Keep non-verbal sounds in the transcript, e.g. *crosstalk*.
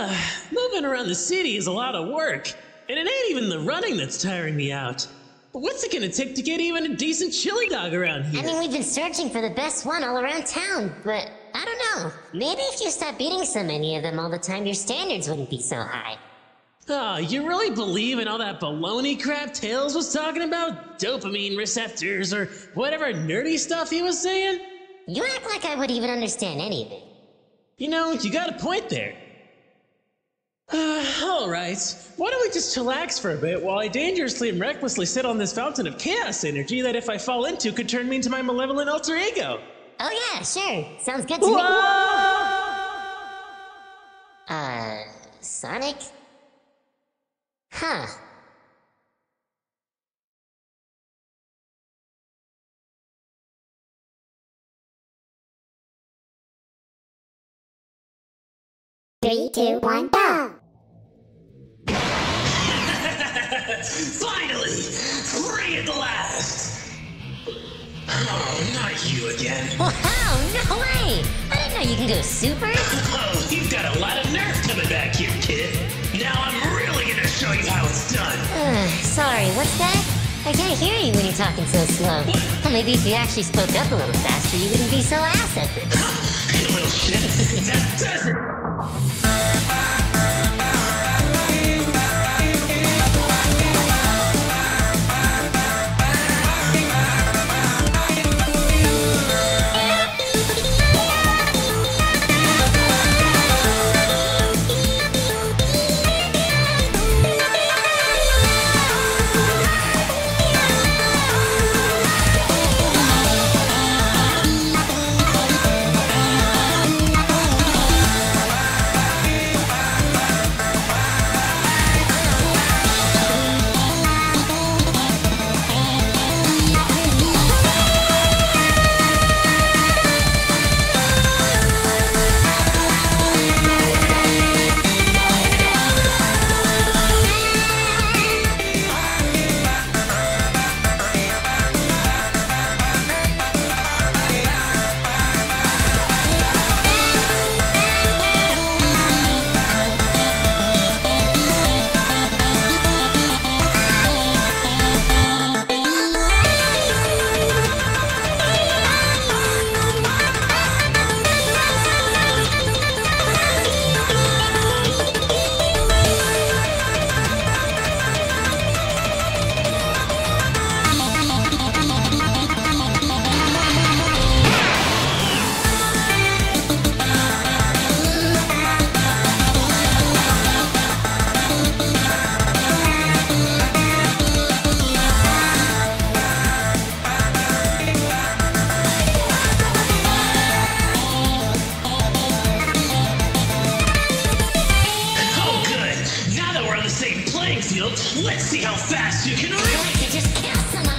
*sighs* Moving around the city is a lot of work, and it ain't even the running that's tiring me out. But what's it gonna take to get even a decent chili dog around here? I mean, we've been searching for the best one all around town, but I don't know. Maybe if you stopped eating so many of them all the time, your standards wouldn't be so high. Oh, you really believe in all that baloney crap Tails was talking about? Dopamine receptors or whatever nerdy stuff he was saying? You act like I would even understand anything. You know, you got a point there. Uh, Alright, why don't we just chillax for a bit while I dangerously and recklessly sit on this fountain of chaos energy that if I fall into could turn me into my malevolent alter ego? Oh yeah, sure. Sounds good to me. Uh, Sonic? Huh. Three, two, one, go! Finally! Bring it last! Oh, not you again. Wow, *laughs* no way! I didn't know you could go super. Oh, you've got a lot of nerve coming back here, kid. Now I'm really gonna show you how it's done. Uh, sorry, what's that? I can't hear you when you're talking so slow. Well, maybe if you actually spoke up a little faster, you wouldn't be so ass at this. Little shit. That does it. Same playing field, let's see how fast you can run.